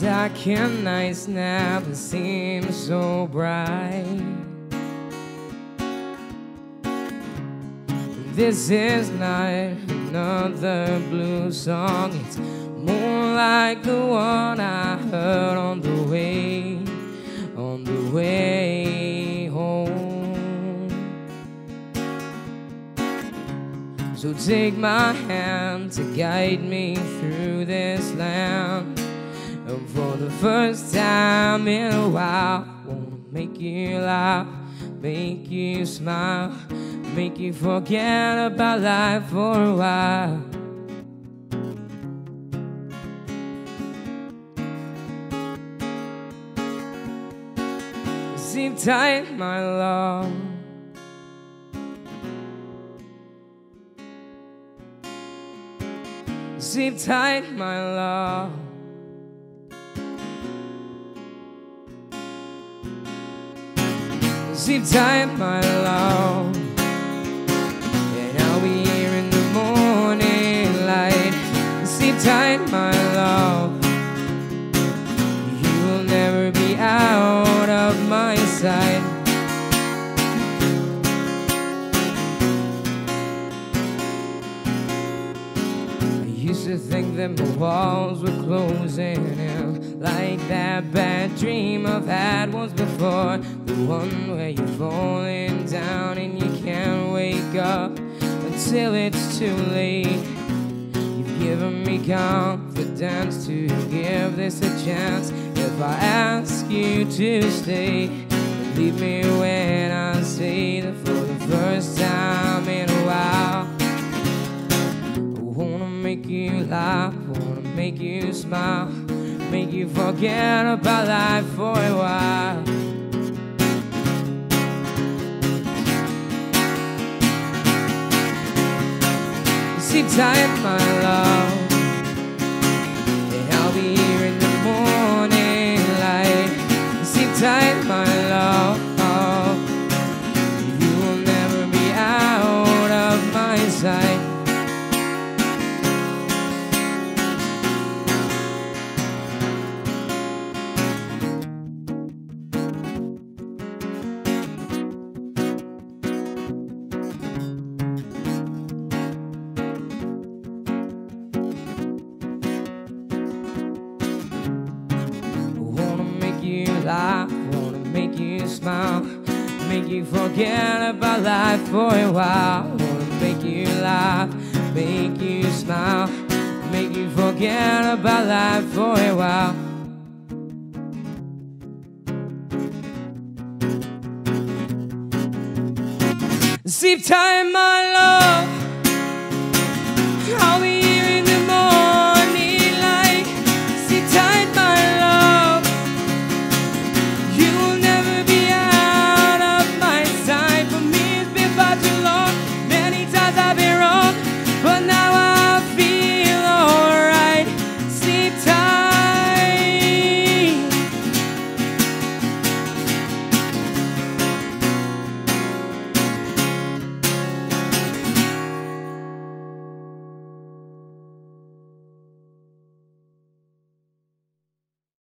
Dark and nights never seem so bright. This is not another blue song. It's more like the one I heard on the way, on the way home. So take my hand to guide me through this land. First time in a while, wanna make you laugh, make you smile, make you forget about life for a while. Sleep tight, my love. Sleep tight, my love. Sleep tight, my love. Used to think that my walls were closing in. Like that bad dream I've had once before. The one where you're falling down and you can't wake up Until it's too late. You've given me confidence to give this a chance. If I ask you to stay Leave me when I say that laugh, wanna make you smile, make you forget about life for a while. Sit tight, my love, laugh, wanna make you smile, make you forget about life for a while. Wanna make you laugh, make you smile, make you forget about life for a while. Sleep time, my love.